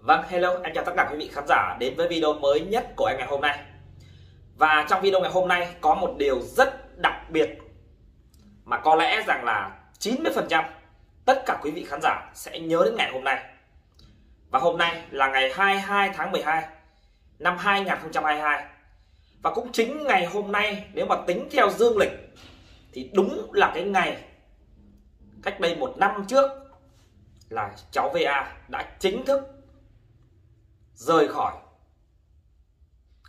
Vâng, hello, anh chào tất cả quý vị khán giả đến với video mới nhất của anh ngày hôm nay. Và trong video ngày hôm nay có một điều rất đặc biệt mà có lẽ rằng là 90% tất cả quý vị khán giả sẽ nhớ đến ngày hôm nay. Và hôm nay là ngày 22 tháng 12 năm 2022. Và cũng chính ngày hôm nay nếu mà tính theo dương lịch thì đúng là cái ngày cách đây một năm trước là cháu VA đã chính thức rời khỏi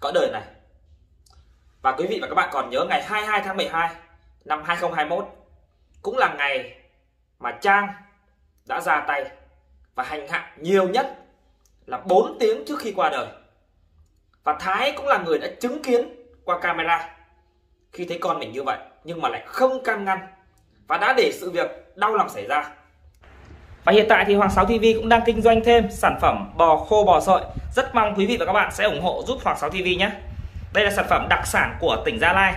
cõi đời này. Và quý vị và các bạn còn nhớ ngày 22 tháng 12 năm 2021 cũng là ngày mà Trang đã ra tay và hành hạ nhiều nhất là 4 tiếng trước khi qua đời. Và Thái cũng là người đã chứng kiến qua camera khi thấy con mình như vậy, nhưng mà lại không can ngăn và đã để sự việc đau lòng xảy ra. Và hiện tại thì Hoàng Sáu TV cũng đang kinh doanh thêm sản phẩm bò khô bò sợi. Rất mong quý vị và các bạn sẽ ủng hộ giúp Hoàng Sáu TV nhé. Đây là sản phẩm đặc sản của tỉnh Gia Lai.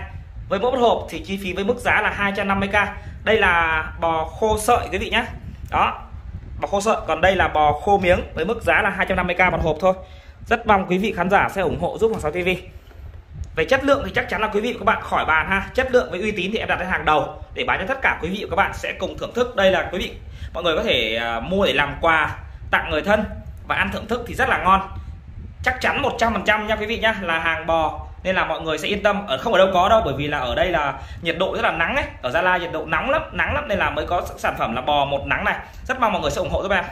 Với mỗi một hộp thì chi phí với mức giá là 250k. Đây là bò khô sợi quý vị nhé. Đó. Bò khô sợi, còn đây là bò khô miếng với mức giá là 250k một hộp thôi. Rất mong quý vị khán giả sẽ ủng hộ giúp Hoàng Sáu TV. Về chất lượng thì chắc chắn là quý vị và các bạn khỏi bàn ha. Chất lượng với uy tín thì em đặt lên hàng đầu để bán cho tất cả quý vị và các bạn sẽ cùng thưởng thức. Đây là quý vị mọi người có thể à, mua để làm quà, tặng người thân và ăn thưởng thức thì rất là ngon. Chắc chắn 100% nha quý vị nhá, là hàng bò. Nên là mọi người sẽ yên tâm, ở không ở đâu có đâu, bởi vì là ở đây là nhiệt độ rất là nắng ấy. Ở Gia Lai nhiệt độ nóng lắm, nắng lắm nên là mới có sản phẩm là bò một nắng này. Rất mong mọi người sẽ ủng hộ giúp em.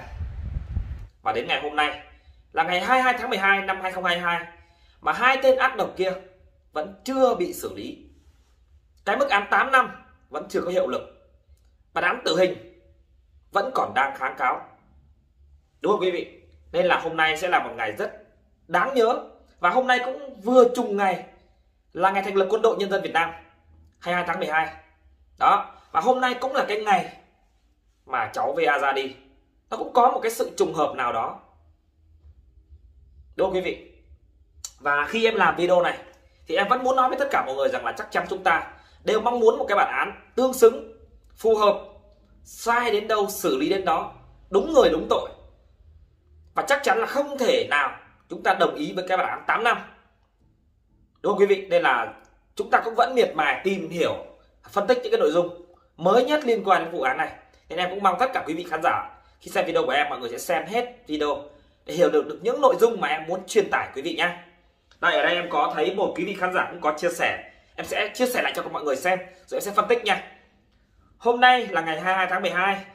Và đến ngày hôm nay, là ngày 22 tháng 12 năm 2022 mà hai tên ác độc kia vẫn chưa bị xử lý. Cái mức án 8 năm vẫn chưa có hiệu lực. Bản án tử hình vẫn còn đang kháng cáo. Đúng không quý vị? Nên là hôm nay sẽ là một ngày rất đáng nhớ. Và hôm nay cũng vừa trùng ngày là ngày thành lập quân đội nhân dân Việt Nam 22 tháng 12 đó, và hôm nay cũng là cái ngày mà cháu VA ra đi. Nó cũng có một cái sự trùng hợp nào đó. Đúng không quý vị? Và khi em làm video này, thì em vẫn muốn nói với tất cả mọi người rằng là chắc chắn chúng ta đều mong muốn một cái bản án tương xứng, phù hợp sai đến đâu, xử lý đến đó. Đúng người, đúng tội. Và chắc chắn là không thể nào chúng ta đồng ý với cái bản án 8 năm. Đúng không quý vị? Đây là chúng ta cũng vẫn miệt mài tìm hiểu, phân tích những cái nội dung mới nhất liên quan đến vụ án này. Nên em cũng mong tất cả quý vị khán giả, khi xem video của em, mọi người sẽ xem hết video để hiểu được được những nội dung mà em muốn truyền tải quý vị nhé đây, ở đây em có thấy một quý vị khán giả cũng có chia sẻ. Em sẽ chia sẻ lại cho mọi người xem, rồi em sẽ phân tích nha hôm nay là ngày 22 tháng 12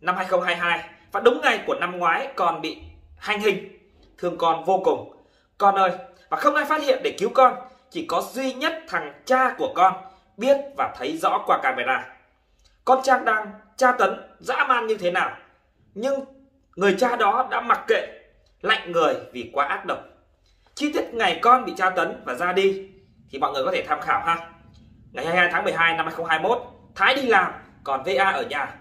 năm 2022 và đúng ngày của năm ngoái còn bị hành hình, thương con vô cùng. Con ơi, và không ai phát hiện để cứu con, chỉ có duy nhất thằng cha của con biết và thấy rõ qua camera. Con trang đang tra tấn dã man như thế nào, nhưng người cha đó đã mặc kệ, lạnh người vì quá ác độc. Chi tiết ngày con bị tra tấn và ra đi thì mọi người có thể tham khảo ha. Ngày 22 tháng 12 năm 2021 Thái đi làm còn VA ở nhà.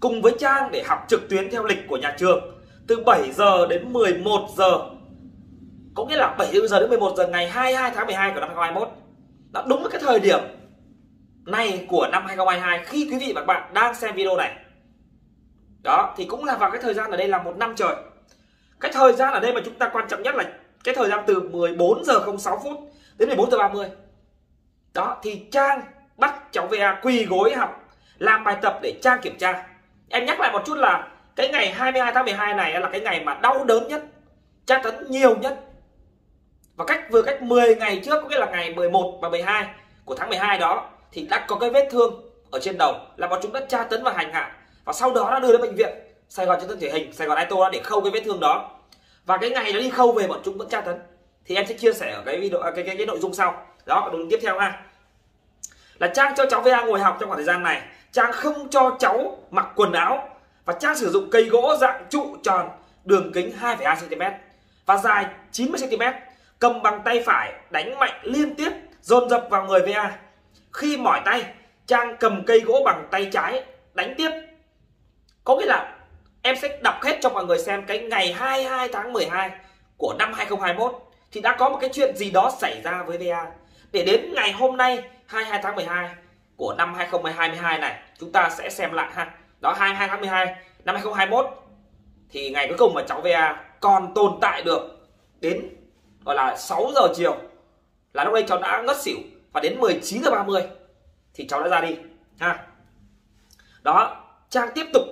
Cùng với Trang để học trực tuyến theo lịch của nhà trường từ 7 giờ đến 11 giờ. Có nghĩa là 7 giờ đến 11 giờ ngày 22 tháng 12 của năm 2021 đã đúng với cái thời điểm này của năm 2022 khi quý vị và các bạn đang xem video này. Đó, thì cũng là vào cái thời gian ở đây là một năm trời. Cái thời gian ở đây mà chúng ta quan trọng nhất là cái thời gian từ 14 giờ 06 phút đến 14 giờ 30 đó, thì Trang bắt cháu VA quỳ gối học làm bài tập để Trang kiểm tra. Em nhắc lại một chút là cái ngày 22 tháng 12 này là cái ngày mà đau đớn nhất tra tấn nhiều nhất. Và cách vừa cách 10 ngày trước có nghĩa là ngày 11 và 12 của tháng 12 đó thì đã có cái vết thương ở trên đầu là bọn chúng đã tra tấn và hành hạ. Và sau đó đã đưa đến bệnh viện Sài Gòn chấn thương thể hình Sài Gòn Aito đã để khâu cái vết thương đó. Và cái ngày nó đi khâu về bọn chúng vẫn tra tấn. Thì em sẽ chia sẻ ở cái video à, cái cái, cái nội dung sau. Đó nội dung tiếp theo ha là trang cho cháu VA ngồi học trong khoảng thời gian này. Trang không cho cháu mặc quần áo. Và trang sử dụng cây gỗ dạng trụ tròn đường kính 2,2 cm và dài 90 cm cầm bằng tay phải đánh mạnh liên tiếp dồn dập vào người VA khi mỏi tay trang cầm cây gỗ bằng tay trái đánh tiếp. Có nghĩa là em sẽ đọc hết cho mọi người xem cái ngày 22 tháng 12 của năm 2021 thì đã có một cái chuyện gì đó xảy ra với VA để đến ngày hôm nay 22 tháng 12 của năm 2022 này, chúng ta sẽ xem lại ha. Đó 22 tháng 12 năm 2021 thì ngày cuối cùng mà cháu VA còn tồn tại được đến, gọi là 6 giờ chiều, là lúc đây cháu đã ngất xỉu. Và đến 19 giờ 30 thì cháu đã ra đi ha. Đó, Trang tiếp tục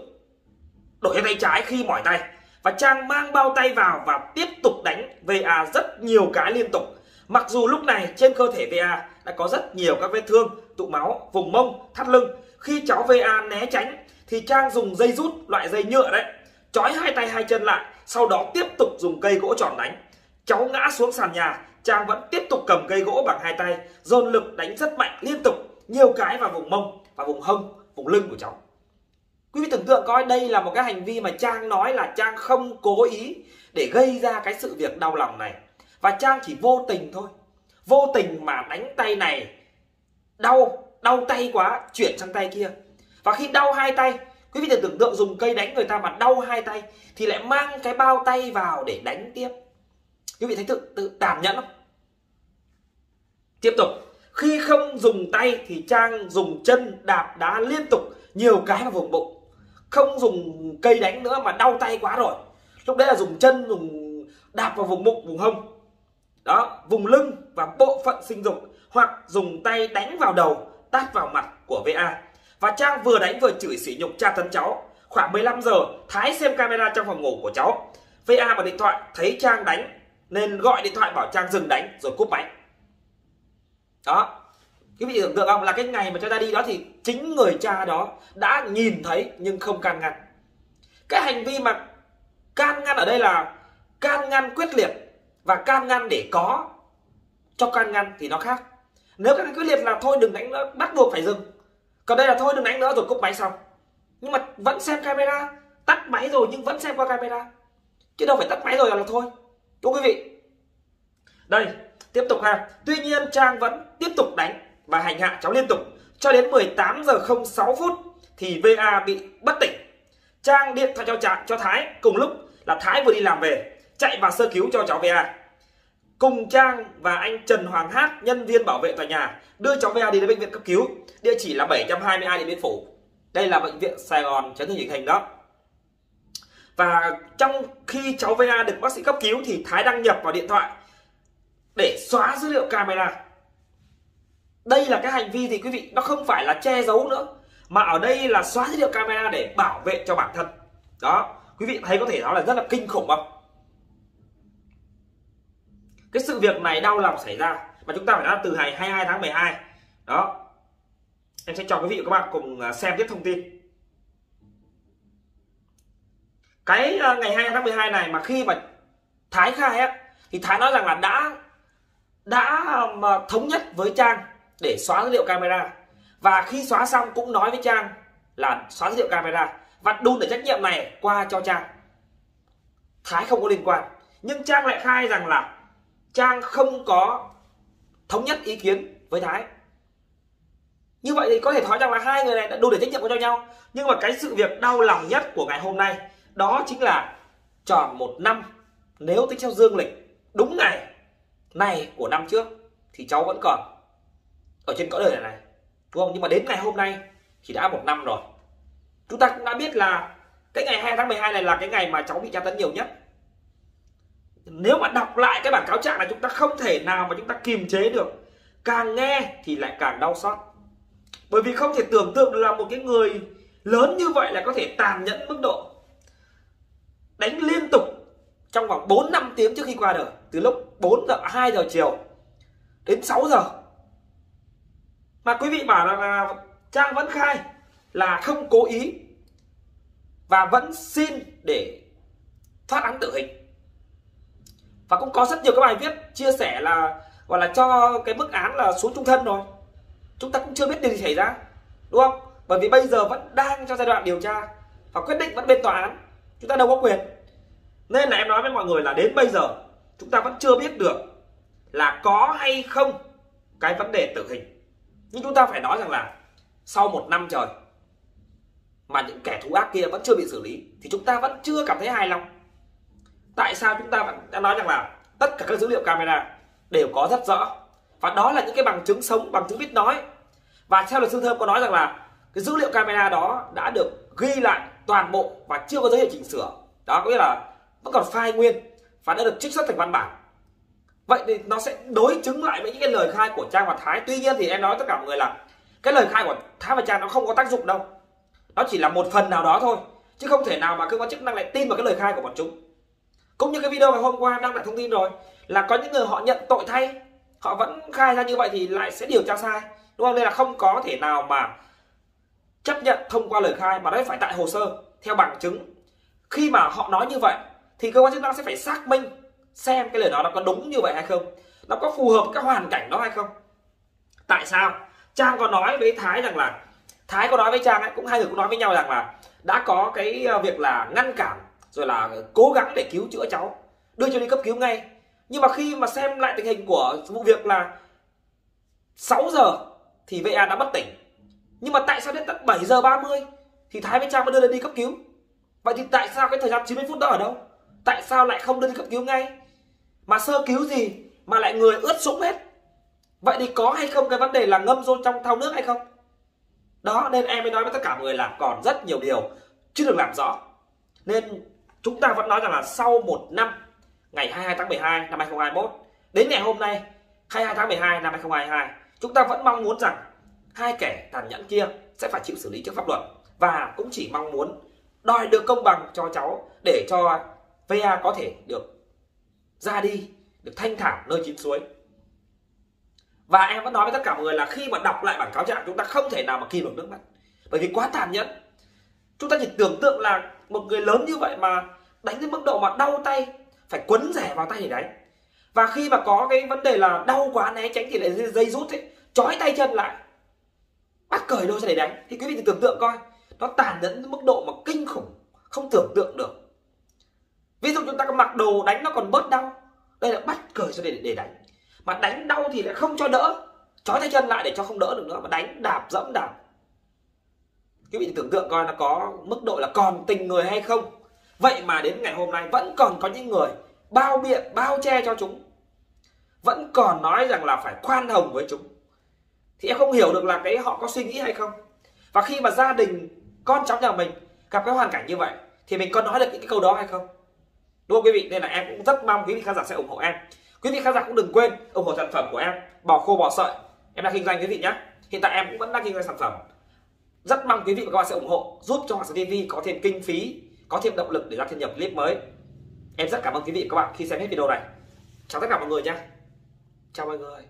đổi tay trái khi mỏi tay. Và Trang mang bao tay vào và tiếp tục đánh VA rất nhiều cái liên tục mặc dù lúc này trên cơ thể VA đã có rất nhiều các vết thương, tụ máu, vùng mông, thắt lưng. Khi cháu VA né tránh, thì Trang dùng dây rút, loại dây nhựa đấy trói hai tay hai chân lại, sau đó tiếp tục dùng cây gỗ tròn đánh. Cháu ngã xuống sàn nhà, Trang vẫn tiếp tục cầm cây gỗ bằng hai tay, dồn lực đánh rất mạnh liên tục, nhiều cái vào vùng mông và vùng hông, vùng lưng của cháu. Quý vị tưởng tượng coi, đây là một cái hành vi mà Trang nói là Trang không cố ý để gây ra cái sự việc đau lòng này và Trang chỉ vô tình thôi. Vô tình mà đánh tay này. Đau đau tay quá, chuyển sang tay kia. Và khi đau hai tay, quý vị tưởng tượng dùng cây đánh người ta mà đau hai tay, thì lại mang cái bao tay vào để đánh tiếp. Quý vị thấy tự tự tàn nhẫn không? Tiếp tục. Khi không dùng tay thì trang dùng chân đạp đá liên tục nhiều cái vào vùng bụng. Không dùng cây đánh nữa mà đau tay quá rồi. Lúc đấy là dùng chân dùng đạp vào vùng bụng vùng hông đó, vùng lưng và bộ phận sinh dục, hoặc dùng tay đánh vào đầu, tát vào mặt của VA và Trang vừa đánh vừa chửi sỉ nhục tra tấn cháu. Khoảng 15 giờ, Thái xem camera trong phòng ngủ của cháu. VA bằng điện thoại, thấy Trang đánh, nên gọi điện thoại bảo Trang dừng đánh, rồi cúp máy. Đó. Quý vị tưởng tượng không? Là cái ngày mà cho ra đi đó thì chính người cha đó đã nhìn thấy nhưng không can ngăn. Cái hành vi mà can ngăn ở đây là can ngăn quyết liệt và can ngăn để có, cho can ngăn thì nó khác. Nếu các anh quyết liệt là thôi, đừng đánh nữa, bắt buộc phải dừng. Còn đây là thôi, đừng đánh nữa, rồi cúp máy xong. Nhưng mà vẫn xem camera. Tắt máy rồi, nhưng vẫn xem qua camera. Chứ đâu phải tắt máy rồi là thôi. Đúng quý vị. Đây, tiếp tục ha. Tuy nhiên, trang vẫn tiếp tục đánh và hành hạ cháu liên tục. Cho đến 18 giờ 06 phút thì VA bị bất tỉnh. Trang điện thoại cho Trạng, cho Thái cùng lúc là Thái vừa đi làm về chạy vào sơ cứu cho cháu VA cùng Trang và anh Trần Hoàng Hát, nhân viên bảo vệ tòa nhà, đưa cháu VA đi đến bệnh viện cấp cứu. Địa chỉ là 722 Điện Biên Phủ. Đây là bệnh viện Sài Gòn, chấn thương chỉnh hình đó. Và trong khi cháu VA được bác sĩ cấp cứu thì Thái đăng nhập vào điện thoại để xóa dữ liệu camera. Đây là cái hành vi thì quý vị, nó không phải là che giấu nữa, mà ở đây là xóa dữ liệu camera để bảo vệ cho bản thân. Đó, quý vị thấy có thể nói là rất là kinh khủng không? Cái sự việc này đau lòng xảy ra mà chúng ta phải nói từ ngày 22 tháng 12 đó. Em sẽ cho quý vị và các bạn cùng à, xem tiếp thông tin. Cái à, ngày 2 tháng 12 này mà khi mà Thái khai á, thì Thái nói rằng là đã đã mà thống nhất với Trang để xóa dữ liệu camera. Và khi xóa xong cũng nói với Trang là xóa dữ liệu camera và đun để trách nhiệm này qua cho Trang. Thái không có liên quan. Nhưng Trang lại khai rằng là Trang không có thống nhất ý kiến với Thái. Như vậy thì có thể nói rằng là hai người này đã đủ để trách nhiệm cho nhau. Nhưng mà cái sự việc đau lòng nhất của ngày hôm nay đó chính là tròn một năm nếu tính theo dương lịch đúng ngày này của năm trước thì cháu vẫn còn ở trên cõi đời này, này đúng không? Nhưng mà đến ngày hôm nay thì đã một năm rồi. Chúng ta cũng đã biết là cái ngày 2 tháng 12 này là cái ngày mà cháu bị tra tấn nhiều nhất nếu mà đọc lại cái bản cáo trạng là chúng ta không thể nào mà chúng ta kiềm chế được. Càng nghe thì lại càng đau xót. Bởi vì không thể tưởng tượng là một cái người lớn như vậy là có thể tàn nhẫn mức độ. Đánh liên tục trong vòng 4 năm tiếng trước khi qua đời từ lúc 4 giờ 2 giờ chiều đến 6 giờ. Mà quý vị bảo là, là Trang vẫn khai là không cố ý và vẫn xin để thoát án tử hình và cũng có rất nhiều các bài viết chia sẻ là, gọi là cho cái mức án là xuống trung thân rồi. Chúng ta cũng chưa biết điều gì xảy ra, đúng không? Bởi vì bây giờ vẫn đang trong giai đoạn điều tra và quyết định vẫn bên tòa án. Chúng ta đâu có quyền. Nên là em nói với mọi người là đến bây giờ, chúng ta vẫn chưa biết được là có hay không cái vấn đề tử hình. Nhưng chúng ta phải nói rằng là sau một năm trời mà những kẻ thù ác kia vẫn chưa bị xử lý, thì chúng ta vẫn chưa cảm thấy hài lòng tại sao chúng ta vẫn đã nói rằng là tất cả các dữ liệu camera đều có rất rõ? Và đó là những cái bằng chứng sống, bằng chứng biết nói. Và theo luật sư thơm có nói rằng là cái dữ liệu camera đó đã được ghi lại toàn bộ và chưa có dấu hiệu chỉnh sửa. Đó có nghĩa là vẫn còn file nguyên và đã được trích xuất thành văn bản. Vậy thì nó sẽ đối chứng lại với những cái lời khai của trang và thái. Tuy nhiên thì em nói tất cả mọi người là cái lời khai của thái và trang nó không có tác dụng đâu. Nó chỉ là một phần nào đó thôi, chứ không thể nào mà cơ quan chức năng lại tin vào cái lời khai của bọn chúng cũng như cái video ngày hôm qua đăng lại thông tin rồi, là có những người họ nhận tội thay, họ vẫn khai ra như vậy thì lại sẽ điều tra sai, đúng không? Nên là không có thể nào mà chấp nhận thông qua lời khai mà đấy phải tại hồ sơ, theo bằng chứng. Khi mà họ nói như vậy, thì cơ quan chức năng sẽ phải xác minh xem cái lời đó nó có đúng như vậy hay không, nó có phù hợp với các hoàn cảnh đó hay không. Tại sao? Trang có nói với thái rằng là, thái có nói với trang ấy, cũng hai người cũng nói với nhau rằng là đã có cái ờ, việc là ngăn cản rồi là cố gắng để cứu chữa cháu. Đưa cho đi cấp cứu ngay. Nhưng mà khi mà xem lại tình hình của vụ việc là 6 giờ thì VA đã bất tỉnh. Nhưng mà tại sao đến tận 7 giờ 30 thì Thái với Trang mới đưa lên đi cấp cứu? Vậy thì tại sao cái thời gian 90 phút đó ở đâu? Tại sao lại không đưa đi cấp cứu ngay? Mà sơ cứu gì mà lại người ướt sũng hết? Vậy thì có hay không cái vấn đề là ngâm vô trong thau nước hay không? Đó, nên em mới nói với tất cả mọi người là còn rất nhiều điều chưa được làm rõ. Nên chúng ta vẫn nói rằng là sau một năm, ngày 22 tháng 12 năm 2021 đến ngày hôm nay 22 tháng 12 năm 2022 chúng ta vẫn mong muốn rằng hai kẻ tàn nhẫn kia sẽ phải chịu xử lý trước pháp luật và cũng chỉ mong muốn đòi được công bằng cho cháu để cho VA có thể được ra đi, được thanh thản nơi chín suối. Và em vẫn nói với tất cả mọi người là khi mà đọc lại bản cáo trạng, chúng ta không thể nào mà kìm được nước mắt. Bởi vì quá tàn nhẫn. Chúng ta chỉ tưởng tượng là một người lớn như vậy mà đánh đến mức độ mà đau tay, phải quấn rẻ vào tay để đánh và khi mà có cái vấn đề là đau quá, né tránh thì lại dây rút ấy trói tay chân lại, bắt cởi đôi ra để đánh. Thì quý vị thì tưởng tượng coi, nó tàn nhẫn đến mức độ mà kinh khủng, không tưởng tượng được. Ví dụ chúng ta có mặc đồ đánh nó còn bớt đau, đây là bắt cởi ra để để đánh. Mà đánh đau thì lại không cho đỡ trói tay chân lại để cho không đỡ được nữa, mà đánh đạp, dẫm đạp. Quý vị tưởng tượng coi nó có mức độ là còn tình người hay không vậy mà đến ngày hôm nay vẫn còn có những người bao biện, bao che cho chúng. Vẫn còn nói rằng là phải khoan hồng với chúng. Thì em không hiểu được là cái họ có suy nghĩ hay không. Và khi mà gia đình, con cháu nhà mình gặp cái hoàn cảnh như vậy, thì mình có nói được những cái câu đó hay không? Đúng không quý vị? Nên là em cũng rất mong quý vị khán giả sẽ ủng hộ em. Quý vị khán giả cũng đừng quên ủng hộ sản phẩm của em. Bỏ khô, bỏ sợi. Em đang kinh doanh quý vị nhé. Hiện tại em cũng vẫn đang kinh doanh sản phẩm. Rất mong quý vị và các bạn sẽ ủng hộ, giúp cho Hoàng Sơn TV có thêm kinh phí có thêm động lực để ra thêm nhập clip mới. Em rất cảm ơn quý vị và các bạn khi xem hết video này. Chào tất cả mọi người nhé chào mọi người.